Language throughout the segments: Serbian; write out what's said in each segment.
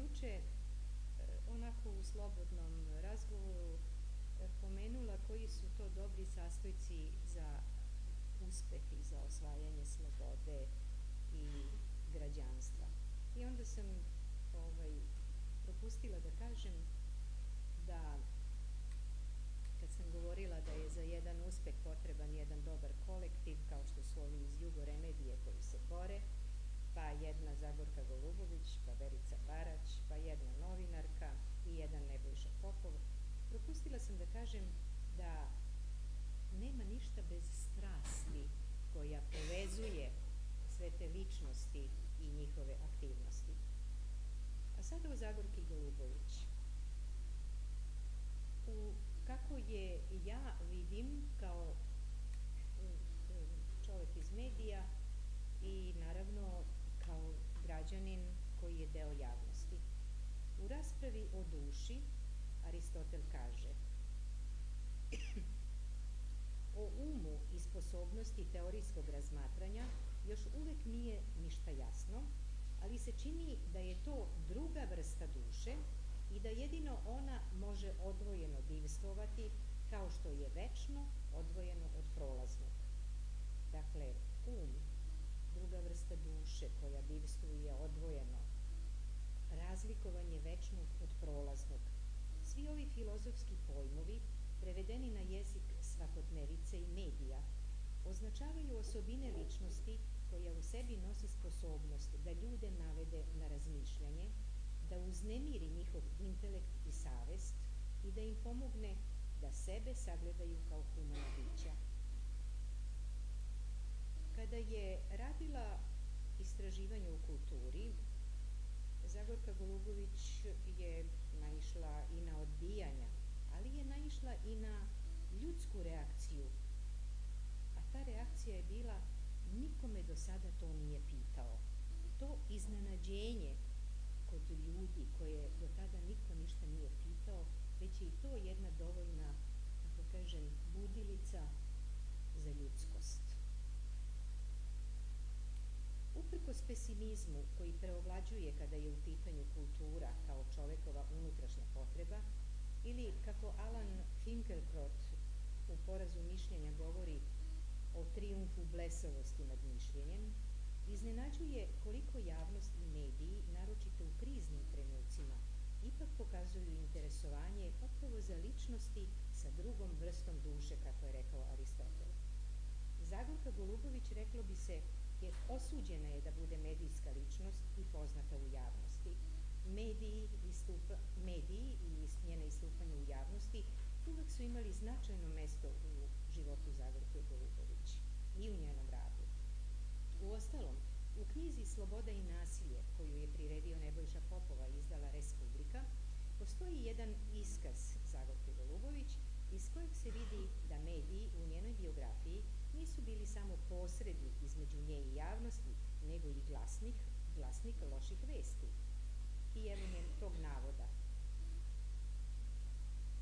juče e, onako u slobodnom razgovoru e, pomenula koji su to dobri sastojci za uspeh i za osvajanje slobode i građanstva. I onda sam ovaj, propustila da kažem da kad sam govorila da je za jedan uspeh potreban jedan dobar kolektiv, kao što su ovi iz Jugo Remedije koji se bore, pa jedna Zagorka Golubović, pa Verica Barać, pa jedna novinarka i jedan Nebojša Popov, propustila sam da kažem da nema ništa bez strasti koja povezuje sve te ličnosti i njihove aktivnosti. A sada o Zagorki Golubović. U, kako je ja vidim kao čovek iz medija i naravno kao građanin koji je deo javnosti. U raspravi o duši Aristotel kaže o umu i sposobnosti teorijskog razmatranja još uvek nije ništa jasno, ali se čini da je to druga vrsta duše i da jedino ona može odvojeno divstvovati kao što je večno odvojeno od prolaznog. Dakle, um, druga vrsta duše koja divstvuje odvojeno, razlikovanje večnog od prolaznog. Svi ovi filozofski pojmovi, prevedeni na jezik svakodnevice i medija, označavaju osobine ličnosti koja u sebi nosi sposobnost da ljude navede na razmišljanje, da uznemiri njihov intelekt i savest i da im pomogne da sebe sagledaju kao humana bića. Kada je radila istraživanje u kulturi, Zagorka Golubović je naišla i na odbijanja, ali je naišla i na ljudsku reakciju. A ta reakcija je bila nikome do sada to nije pitao. To iznenađenje kod ljudi koje do tada niko ništa nije pitao, već je i to jedna dovoljna, kako kažem, budilica za ljudskost. Uprkos pesimizmu koji preovlađuje kada je u pitanju kultura kao čovekova unutrašnja potreba, ili kako Alan Finkelkrot u porazu mišljenja govori o triumfu blesavosti nad mišljenjem, iznenađuje koliko javnost i mediji, naročito u kriznim trenucima, ipak pokazuju interesovanje upravo za ličnosti sa drugom vrstom duše, kako je rekao Aristotel. Zagorka Golubović, reklo bi se, je osuđena je da bude medijska ličnost i poznata u javnosti. Mediji, istupa, mediji i njene istupanje u javnosti uvek su imali značajno mesto u životu Zagorke Golubović i u njenom radu. U ostalom, u knjizi Sloboda i nasilje, koju je priredio Nebojša Popova i izdala Respublika, postoji jedan iskaz Zagorke Golubović iz kojeg se vidi da mediji u njenoj biografiji nisu bili samo posrednik između nje i javnosti, nego i glasnik, glasnik loših vesti. I evo njen tog navoda.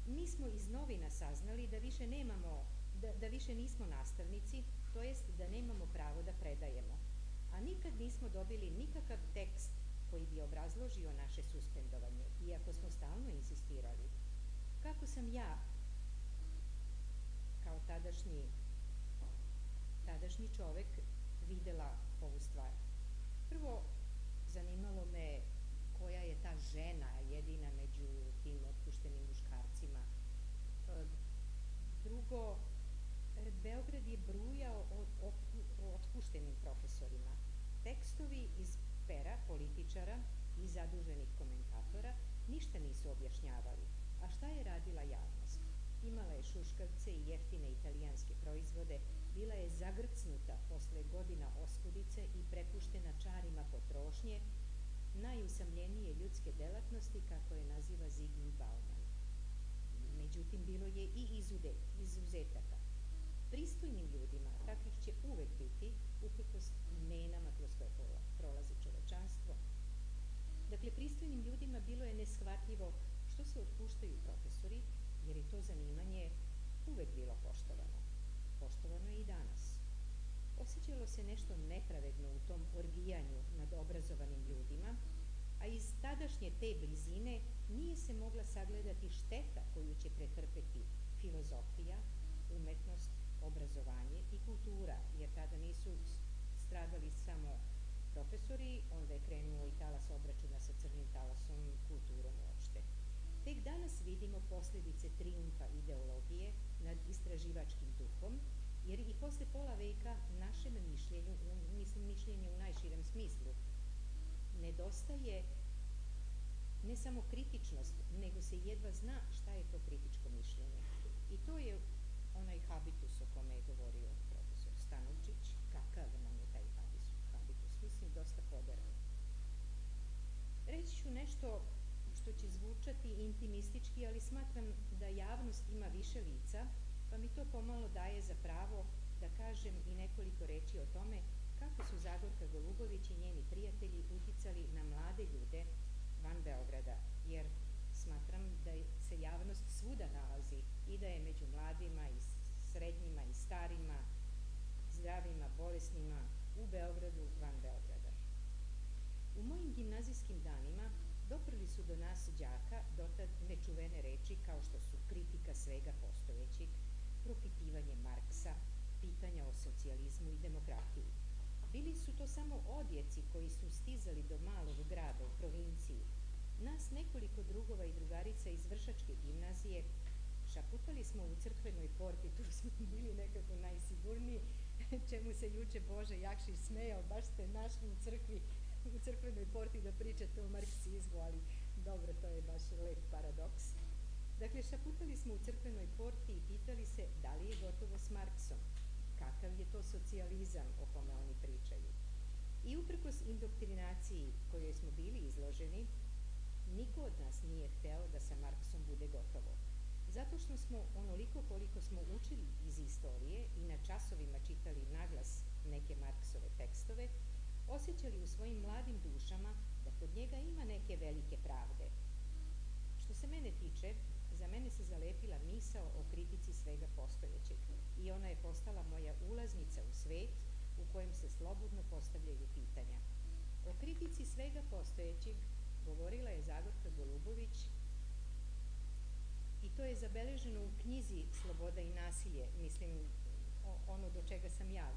Mi smo iz novina saznali da više nemamo, da, da više nismo nastavnici, to jest da nemamo pravo da predajemo, a nikad nismo dobili nikakav tekst koji bi obrazložio naše suspendovanje, iako smo stalno insistirali. Kako sam ja, kao tadašnji tadašnji čovek videla ovu stvar. Prvo, zanimalo me koja je ta žena jedina među tim otpuštenim muškarcima. E, drugo, Beograd je brujao o, otpuštenim profesorima. Tekstovi iz pera političara i zaduženih komentatora ništa nisu objašnjavali. A šta je radila javnost? Imala je šuškavce i jeftine italijanske proizvode, bila je zagrcnuta posle godina oskudice i prepuštena čarima potrošnje, najusamljenije ljudske delatnosti, kako je naziva Zygmunt Bauman. Međutim, bilo je i izude, izuzetaka. Pristojnim ljudima, takvih će uvek biti, uprkos menama kroz koje prolazi čovečanstvo. Dakle, pristojnim ljudima bilo je neshvatljivo što se otpuštaju profesori, jer je to zanimanje uvek bilo poštovano. Poštovano je i danas. Osjećalo se nešto nepravedno u tom orgijanju nad obrazovanim ljudima, a iz tadašnje te blizine nije se mogla sagledati šteta koju će pretrpeti filozofija, umetnost, obrazovanje i kultura, jer tada nisu stradali samo profesori, onda je krenuo i talas obračuna sa crnim talasom kulturom uopšte. Tek danas vidimo posledice triumfa ideologije nad istraživačkim duhom, jer i posle pola veka našem mišljenju, mislim mišljenje u najširem smislu, nedostaje ne samo kritičnost, nego se jedva zna šta je to kritičko mišljenje. I to je onaj habitus o kome je govorio profesor Stanovčić, kakav nam je taj habitus, mislim dosta poderan. Reći ću nešto što će zvučati intimistički, ali smatram da javnost ima više lica, pa mi to pomalo daje za pravo da kažem i nekoliko reči o tome kako su Zagorka Golubović i njeni prijatelji uticali na mlade ljude van Beograda, jer smatram da se javnost svuda nalazi i da je među mladima i srednjima i starima, zdravima, bolesnima u Beogradu, van Beograda. U mojim gimnazijskim danima doprli su do nas đaka dotad nečuvene reči kao što su kritika svega postojećeg, propitivanje Marksa, pitanja o socijalizmu i demokratiji. Bili su to samo odjeci koji su stizali do malog grada u provinciji. Nas nekoliko drugova i drugarica iz Vršačke gimnazije šaputali smo u crkvenoj porti, tu smo bili nekako najsigurniji, čemu se juče Bože Jakšić smejao, baš ste našli u crkvi, u crkvenoj porti da pričate o marksizmu, ali dobro, to je baš lep paradoks. Dakle, šaputali smo u crkvenoj porti i pitali se da li je gotovo s Marksom, kakav je to socijalizam o kome oni pričaju. I uprkos indoktrinaciji kojoj smo bili izloženi, niko od nas nije hteo da sa Marksom bude gotovo. Zato što smo onoliko koliko smo učili iz istorije i na časovima čitali naglas neke Marksove tekstove, osjećali u svojim mladim dušama da kod njega ima neke velike pravde. Što se mene tiče, za mene se zalepila misao o kritici svega postojećeg i ona je postala moja ulaznica u svet u kojem se slobodno postavljaju pitanja. O kritici svega postojećeg govorila je Zagorka Golubović i to je zabeleženo u knjizi Sloboda i nasilje, mislim ono do čega sam ja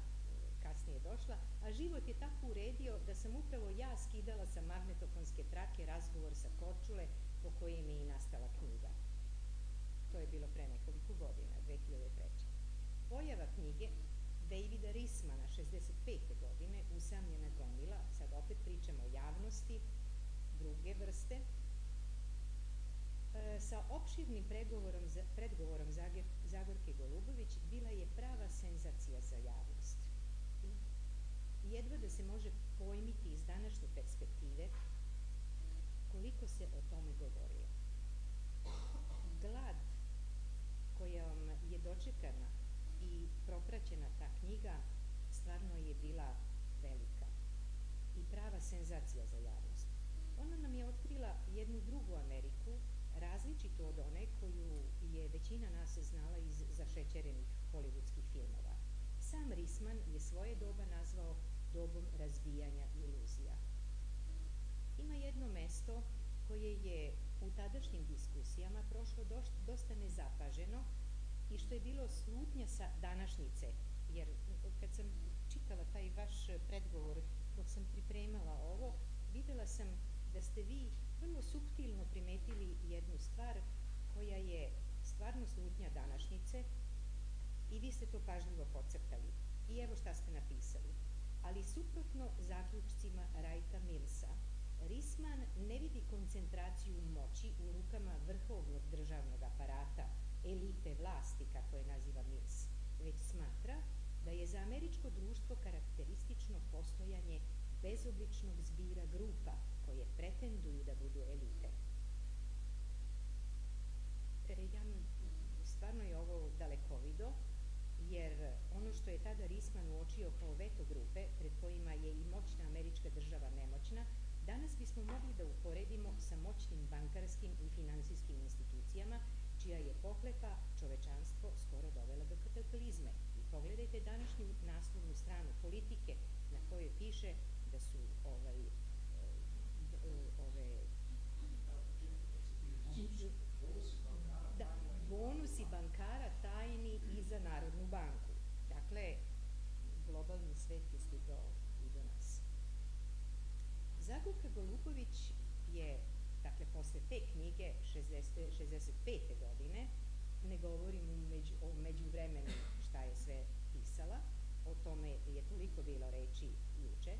kasnije došla, a život je tako uredio da sam upravo ja skidala sa magnetofonske trake razgovor sa Korčule po kojem je i nastala knjiga. To je bilo pre nekoliko godina, 2003. Pojava knjige Davida Rismana 65. godine, Usamljena gomila, sad opet pričamo o javnosti, druge vrste, e, sa opširnim pregovorom, predgovorom Zagorke Golubović bila je prava senzacija za javnost. Jedva da se može pojmiti iz današnje perspektive koliko se o tome govorilo. Glad kojom je dočekana i propraćena ta knjiga stvarno je bila velika i prava senzacija za javnost. Ona nam je otkrila jednu drugu Ameriku, različitu od one koju je većina nas znala iz zašećerenih hollywoodskih filmova. Sam Risman je svoje doba nazvao dobom razbijanja iluzija. Ima jedno mesto koje je u tadašnjim diskusijama prošlo dosta nezapaženo i što je bilo slutnja sa današnjice, jer kad sam čitala taj vaš predgovor dok sam pripremala ovo, videla sam da ste vi vrlo subtilno primetili jednu stvar koja je stvarno slutnja današnjice i vi ste to pažljivo pocrtali. I evo šta ste napisali. Ali suprotno zaključcima Rajta Milsa, Risman ne vidi koncentraciju moći u rukama vrhovnog državnog aparata, elite vlasti, kako je naziva Mills, već smatra da je za američko društvo karakteristično postojanje bezobličnog zbira grupa koje pretenduju da budu elite. E, ja, stvarno je ovo dalekovido, jer ono što je tada Risman uočio kao veto grupe, pred kojima je i moćna američka država nemoćna, čija je pohlepa čovečanstvo skoro dovela do kataklizme. I pogledajte današnju naslovnu stranu politike na kojoj piše da su ovaj, ove da, bonusi bankara tajni i za Narodnu banku. Dakle, globalni svet je stigao i do nas. Zagorka Golubović je dakle, posle te knjige 60, 65. godine, ne govorim među, o šta je sve pisala, o tome je toliko bilo reči juče.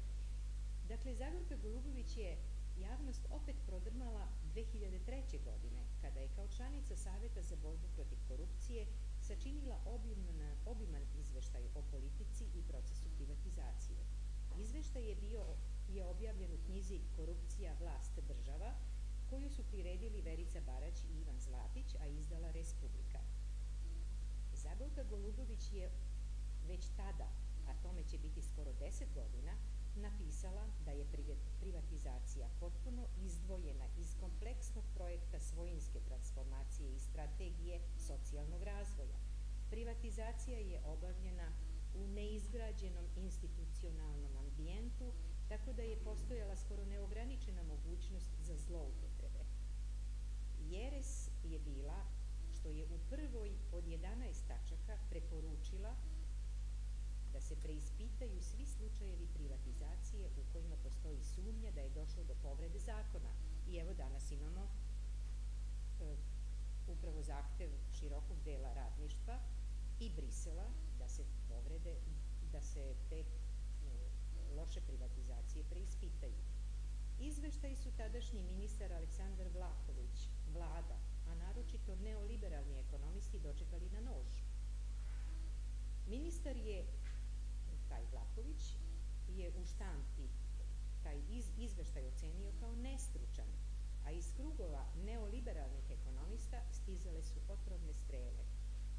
Dakle, Zagorka Golubović je javnost opet prodrmala 2003. godine, kada je kao članica Saveta za borbu protiv korupcije sačinila obiman, obiman izveštaj o politici i procesu privatizacije. Izveštaj je bio je objavljen u knjizi Korupcija, vlast, država, koju su priredili Verica Barać i Ivan Zlatić, a izdala Respublika. Zagorka Golubović je već tada, a tome će biti skoro 10 godina, napisala da je privatizacija potpuno izdvojena iz kompleksnog projekta svojinske transformacije i strategije socijalnog razvoja. Privatizacija je obavljena u neizgrađenom institucionalnom ambijentu, tako da je postojala skoro neograničena mogućnost za zloupotrebe. Jeres je bila što je u prvoj od 11 tačaka preporučila da se preispitaju svi slučajevi privatizacije u kojima postoji sumnja da je došlo do povrede zakona. I evo danas imamo e, upravo zahtev širokog dela radništva i Brisela da se povrede, da se te e, loše privatizacije preispitaju. Izveštaj su tadašnji ministar Aleksandar Vlahović, vlada, a naročito neoliberalni ekonomisti dočekali na nož. Ministar je taj Vlaković je u štampi taj iz, izveštaj ocenio kao nestručan, a iz krugova neoliberalnih ekonomista stizale su otrovne strele.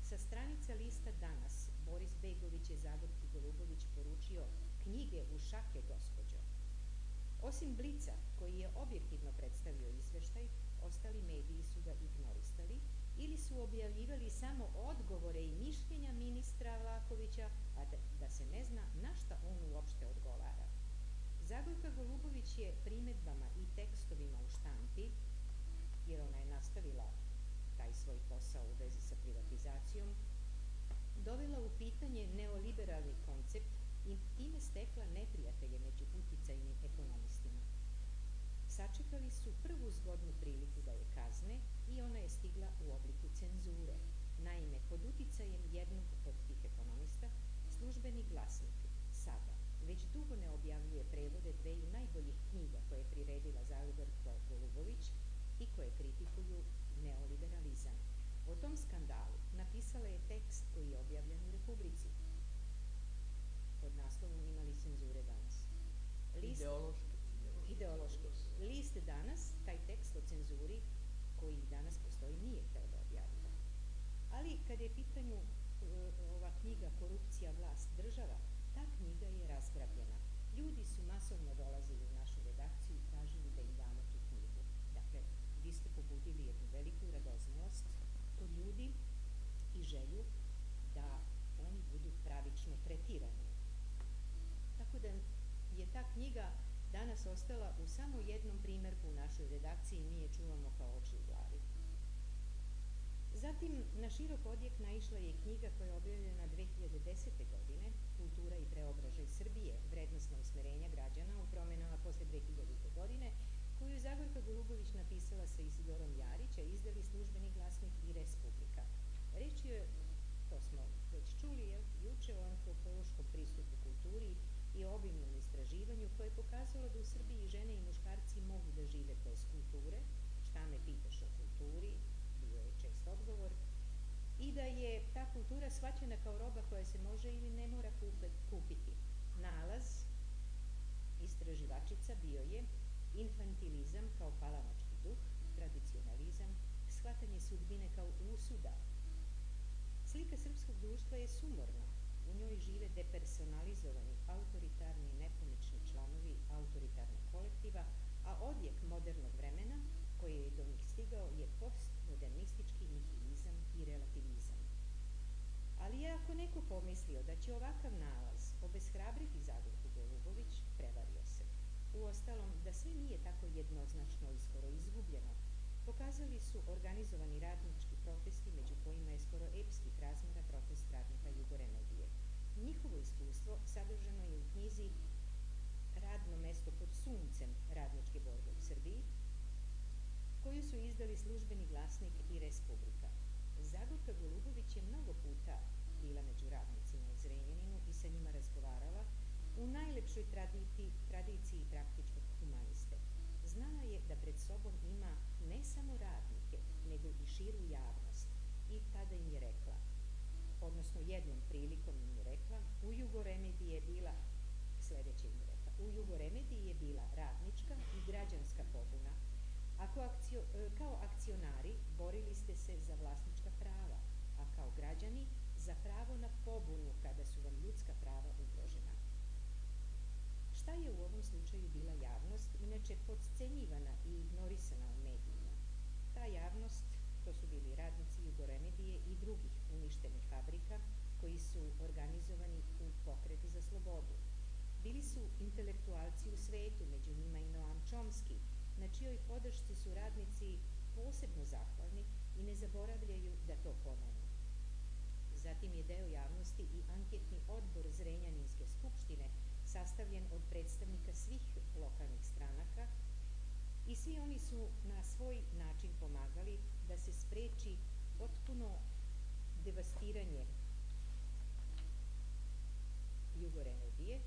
Sa stranica lista Danas Boris Begović je Zagorki Golubović poručio knjige u šake, gospođo. Osim Blica, koji je objektivno predstavio izveštaj, ostali mediji su ga ignoristali ili su objavljivali samo odgovore i mišljenja ministra Vlakovića, a da, da se ne zna na šta on uopšte odgovara. Zagorka Golubović je primetbama i tekstovima u štampi, jer ona je nastavila taj svoj posao u vezi sa privatizacijom, dovela u pitanje neoliberalni koncept i time stekla neprijatelje među uticajnim ekonomistima. Sačekali su prvu zgodnu priliku da je kazne i ona je stigla u obliku cenzure. Naime, pod uticajem jednog od tih ekonomista, službeni glasnik sada već dugo ne objavljuje prevode dveju najboljih knjiga koje je priredila Zagorka Golubović i koje kritikuju neoliberalizam. O tom skandalu napisala je tekst koji je objavljen u Republici pod naslovom Imali cenzure danas. List, ideološke. Ideološke. List danas, taj tekst o cenzuri koji danas postoji nije hteo da. Ali kad je pitanju uh, ova knjiga Korupcija, vlast, država, ta knjiga je razgrabljena. Ljudi su masovno dolazili u našu redakciju i tražili da im damo tu knjigu. Dakle, vi ste pobudili jednu veliku radoznalost kod ljudi i želju da oni budu pravično tretirani. Tako da je ta knjiga danas ostala u samo jednom primerku u našoj redakciji mi je čuvamo kao oči u glavi. Zatim, na širok odjek naišla je knjiga koja je objavljena 2010. godine, Kultura i preobražaj Srbije, vrednostna usmerenja građana u promenama posle 2000. godine, koju je Zagorka Golubović napisala sa Isidorom Jarića, izdali službeni glasnik i Respublika. Reč je, to smo već čuli, je, juče o antropološkom pristupu kulturi i obimnom istraživanju koje je pokazalo da u Srbiji žene i muškarci mogu da žive bez kulture, šta me pitaš o kulturi, bio je čest odgovor, i da je ta kultura shvaćena kao roba koja se može ili ne mora kupiti. Nalaz istraživačica bio je infantilizam kao palanački duh, tradicionalizam, shvatanje sudbine kao usuda. Slika srpskog društva je sumorna, u njoj žive depersonalizovani, autoritarni, nepomični članovi autoritarnog kolektiva, a odjek modernog vremena koji je do njih stigao je postmodernistički nihilizam i relativizam. Ali je ako neko pomislio da će ovakav nalaz obeshrabriti Zagorku Golubović, prevario se. Uostalom, da sve nije tako jednoznačno i skoro izgubljeno, pokazali su organizovani radnički protesti među kojima je skoro epskih razmera protest radnika Jugoremedije. Njihovo iskustvo sadržano je u knjizi Radno mesto pod suncem radničke borbe u Srbiji, koju su izdali službeni glasnik i Respublika. Zagorka Golubović je mnogo puta bila među radnicima u Zrenjaninu i sa njima razgovarala u najlepšoj traditi, tradiciji praktičkog humaniste. Znala je da pred sobom ima ne samo radnike, nego i širu javnost. I tada im je rekla, odnosno jednom prilikom im u Jugoremediji je bila, sledeće im u Jugoremediji je bila radnička i građanska pobuna. Ako akcio, e, kao akcionari borili ste se za vlasnička prava, a kao građani za pravo na pobunu kada su vam ljudska prava ugrožena. Šta je u ovom slučaju bila javnost, inače podcenjivana i ignorisana u medijima? Ta javnost, to su bili radnici Jugoremedije i drugih uništenih fabrika, koji su organizovani u pokret za slobodu. Bili su intelektualci u svetu, među njima i Noam Chomsky, na čijoj podršci su radnici posebno zahvalni i ne zaboravljaju da to pomenu. Zatim je deo javnosti i anketni odbor Zrenjaninske skupštine sastavljen od predstavnika svih lokalnih stranaka i svi oni su na svoj način pomagali da se spreči potpuno devastiranje Jugoremedije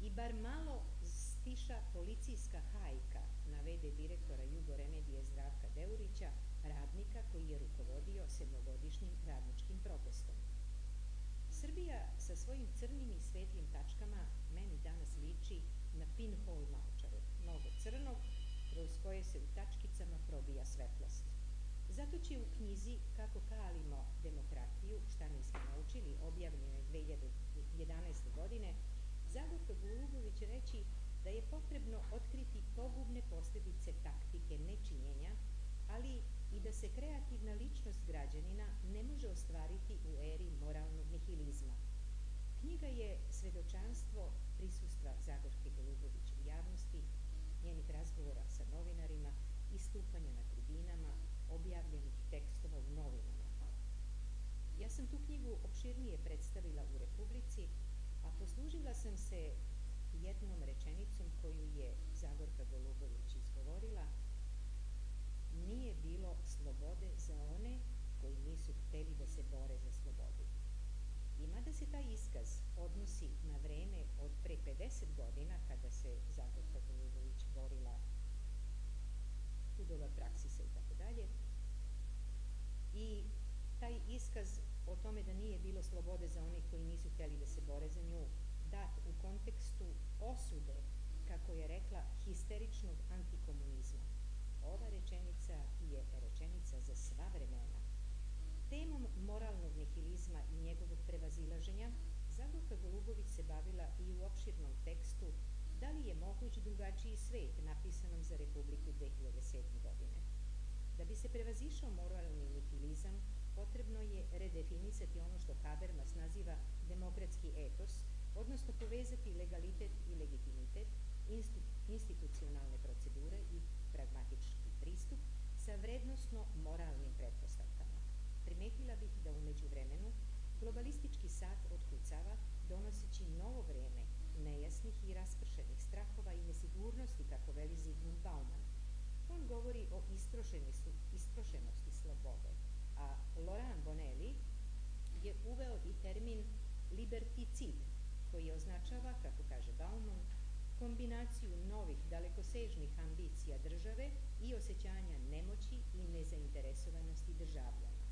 i bar malo stiša policijska hajka na vede direktora Jugoremedije Zdravka Deurića, radnika koji je rukovodio sedmogodišnjim radničkim protestom. Srbija sa svojim crnim i svetlim tačkama meni danas liči na pinhole naočare, mnogo crnog, kroz koje se u tačkicama probija svetlost. Zato će u knjizi Kako kalimo demokratiju, šta nismo naučili, objavljene 2011. godine, Zagorka Golubović reći da je potrebno otkriti pogubne posljedice taktike nečinjenja, ali i da se kreativna ličnost građanina ne može ostvariti u eri moralnog nihilizma. Knjiga je svedočanstvo prisustva Zagorke Golubović u javnosti, njenih razgovora sa novinarima, istupanja na tribinama, objavljenih tekstova u novinama. Ja sam tu knjigu opširnije predstavila u Republici, a poslužila sam se jednom rečenicom koju je Zagorka Golubović izgovorila – nije bilo slobode za one koji nisu hteli da se bore za slobodu. I mada se taj iskaz odnosi na vreme od pre 50 godina kada se Zagorka Golubović borila Tudova praksisa i tako dalje, i taj iskaz o tome da nije bilo slobode za one koji nisu hteli da se bore za nju, dat u kontekstu osude, kako je rekla, histeričnog antikomunizma ova rečenica je rečenica za sva vremena. Temom moralnog nihilizma i njegovog prevazilaženja Zagorka Golubović se bavila i u opširnom tekstu Da li je moguć drugačiji svet napisanom za Republiku 2007. godine. Da bi se prevazišao moralni nihilizam, potrebno je redefinisati ono što Habermas naziva demokratski etos, odnosno povezati legalitet i legitimitet, institucionalne procedure i pragmatički pristup sa vrednostno moralnim pretpostavkama. Primetila bih da umeđu vremenu globalistički sat otkucava donoseći novo vreme nejasnih i raspršenih strahova i nesigurnosti, kako veli Zygmunt Bauman. On govori o istrošenosti slobode, a Laurent Bonelli je uveo i termin liberticid, koji označava, kako kaže Bauman, kombinaciju novih dalekosežnih ambicija države i osjećanja nemoći i nezainteresovanosti državljana.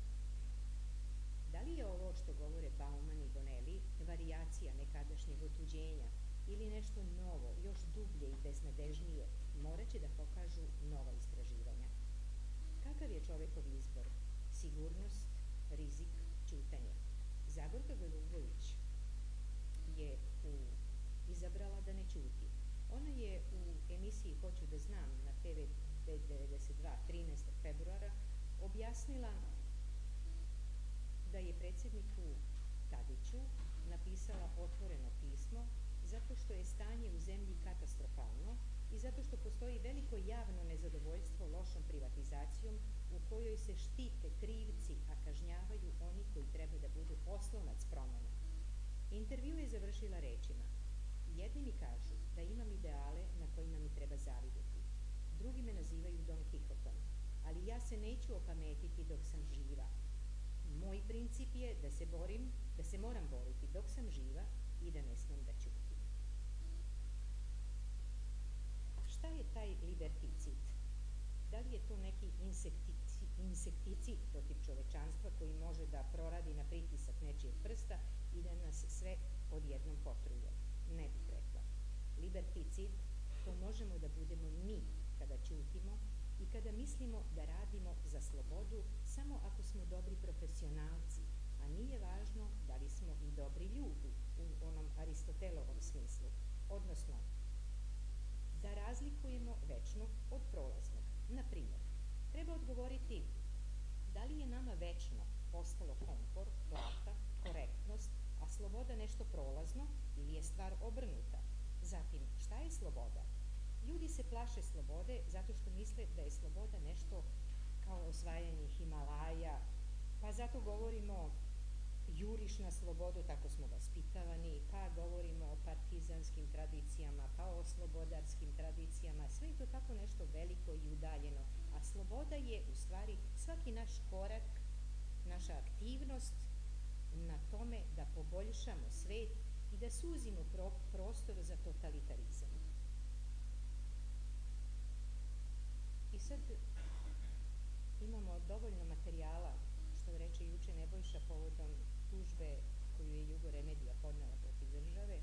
Da li je ovo što govore Bauman i Bonelli varijacija nekadašnjeg otuđenja ili nešto novo, još dublje i beznadežnije, morat će da pokažu nova istraživanja. Kakav je čovekov izbor? Sigurnost, rizik, čutanje. Zagorka Golubović je u, izabrala da ne čuti. Ona je u emisiji Hoću da znam na TV 92 13. februara objasnila da je predsjedniku Tadiću napisala otvoreno pismo zato što je stanje u zemlji katastrofalno i zato što postoji veliko javno nezadovoljstvo lošom privatizacijom u kojoj se štite krivci, a kažnjavaju oni koji treba da budu oslonac promena. Intervju je završila rečima. Jedni mi kažu da imam ideale na kojima mi treba zavideti. Drugi me nazivaju Don Quixotom. Ali ja se neću opametiti dok sam živa. Moj princip je da se borim, da se moram boriti dok sam živa i da ne smem da ćutim. Šta je taj liberticid? Da li je to neki insekticid protiv čovečanstva koji može da proradi na pritisak nečijeg prsta i da nas sve odjednom potruje? Ne bih rekla. Liberticid to možemo da budemo mi kada ćutimo i kada mislimo da radimo za slobodu samo ako smo dobri profesionalci, a nije važno da li smo i dobri ljudi u onom Aristotelovom smislu, odnosno da razlikujemo večno od prolaznog. Na primjer, treba odgovoriti da li je nama večno postalo komfor, plata, korektnost, a sloboda nešto prolazno ili je stvar obrnuta. Zatim, šta je sloboda? Ljudi se plaše slobode zato što misle da je sloboda nešto kao osvajanje Himalaja, pa zato govorimo juriš na slobodu, tako smo vaspitavani, pa govorimo o partizanskim tradicijama, pa o slobodarskim tradicijama, sve je to tako nešto veliko i udaljeno, a sloboda je u stvari svaki naš korak, naša aktivnost na tome da poboljšamo svet i da suzimo pro prostor za totalitarizam. I sad imamo dovoljno materijala, što reče juče Nebojša povodom tužbe koju je Jugo Remedija podnela protiv države.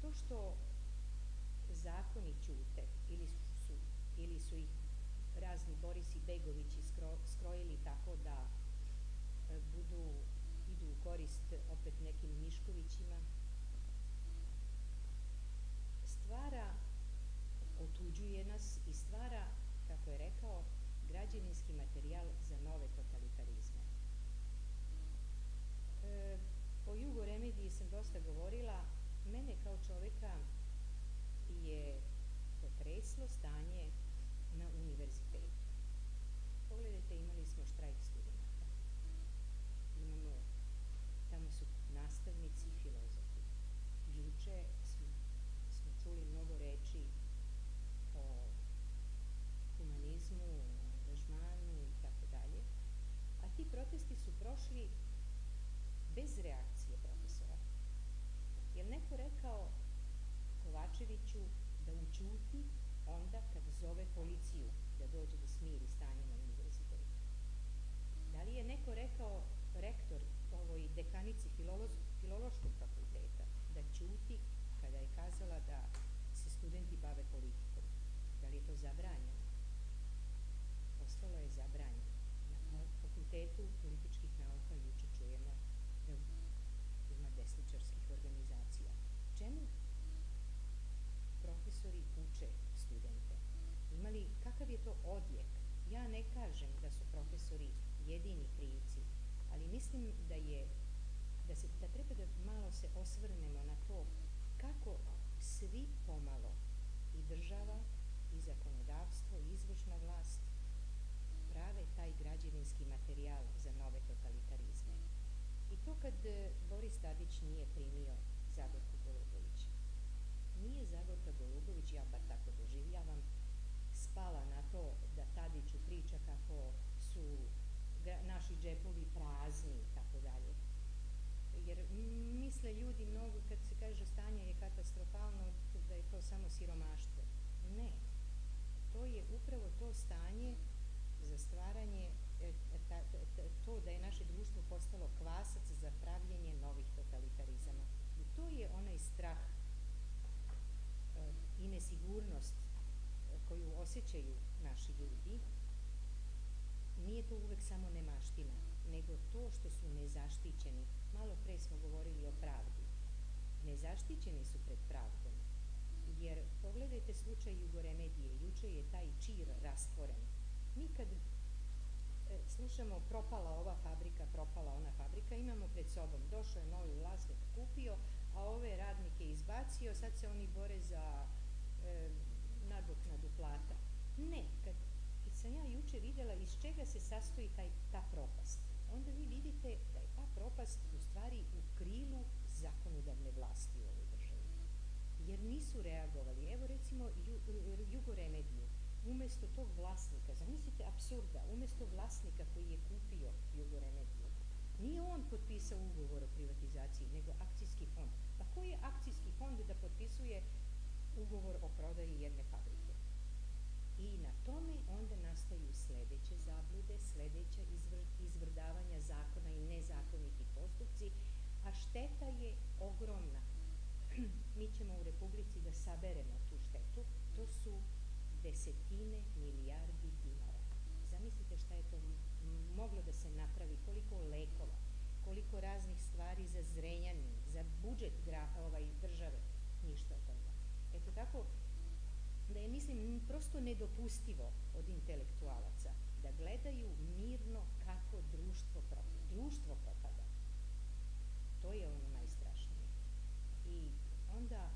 To što zakoni ćute ili su, ili su ih razni Borisi Begovići skro, skrojili tako da budu, idu u korist opet nekim Miškovićima, stvara otuđuje nas i stvara, kako je rekao, građevinski materijal za nove totalitarizme. E, o Jugo Remediji sam dosta govorila. Mene kao čoveka je potreslo stanje na univerzitetu. Pogledajte, imali smo štrajk studenta. Imamo, tamo su nastavnici i filozofi. Juče smo, smo čuli mnogo reči o humanizmu, angažmanu i tako dalje. A ti protesti su prošli bez reakcije profesora. Je neko rekao Kovačeviću da učuti onda kad zove policiju da dođe da smiri stanje na univerzitetu? Da li je neko rekao rektor ovoj dekanici filološkog fakulteta da ćuti kada je kazala da se studenti bave politikom? Da li je to zabranjeno? Ostalo je zabranjeno. Na fakultetu političkih nauka juče čujemo da ima desničarskih organizacija. Čemu profesori uče studente? Imali, kakav je to odjek? Ja ne kažem da su profesori jedini krivci, ali mislim da je da, se, da treba da malo se osvrnemo na to kako svi pomalo i država i zakonodavstvo i izvršna vlast prave taj građevinski materijal za nove totalitarizme. I to kad e, Boris Tadić nije primio Zagorku Golubović. Nije Zagorka Golubović, ja bar tako doživljavam, spala na to da Tadiću priča kako su naši džepovi prazni i tako dalje. Jer misle ljudi mnogo kad se kaže stanje je katastrofalno da je to samo siromaštvo. Ne. To je upravo to stanje za stvaranje, e, ta, to da je naše društvo postalo kvasac za pravljenje novih totalitarizama. I to je onaj strah e, i nesigurnost e, koju osjećaju naši ljudi. Nije to uvek samo nemaština, nego to što su nezaštićeni. Malo pre smo govorili o pravdi. Nezaštićeni su pred pravdom. Jer pogledajte slučaj Jugoremedije, juče je taj čir rastvoren. Mi kad e, slušamo propala ova fabrika, propala ona fabrika, imamo pred sobom, došao je novi vlasnik, kupio, a ove radnike izbacio, sad se oni bore za e, nadoknadu plata. Ne, kad sam ja juče videla iz čega se sastoji taj, ta propast. Onda vi vidite da je ta propast u stvari u krilu zakonodavne vlasti u ovoj državi. Jer nisu reagovali. Evo recimo ju, Jugoremediju, umesto tog vlasnika, zamislite absurda, umesto vlasnika koji je kupio Jugoremediju, nije on potpisao ugovor o privatizaciji, nego akcijski fond. Pa koji je akcijski fond da potpisuje ugovor o prodaji jedne fabrike? I na tome onda nastaju sledeće zablude, sledeća izvr, izvrdavanja zakona i nezakoniti postupci, a šteta je ogromna. Mi ćemo u Republici da saberemo tu štetu, to su desetine milijardi dinara. Zamislite šta je to moglo da se napravi, koliko lekova, koliko raznih stvari za Zrenjanin, za budžet gra, ovaj, države, ništa od toga. Eto tako, da je, mislim, prosto nedopustivo od intelektualaca da gledaju mirno kako društvo propada. Društvo propada. To je ono najstrašnije. I onda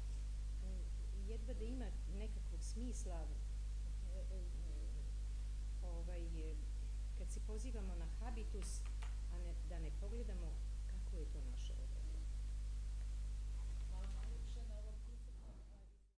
mm, jedva da ima nekakvog smisla e, e, ovaj, kad se pozivamo na habitus, a ne, da ne pogledamo kako je to naš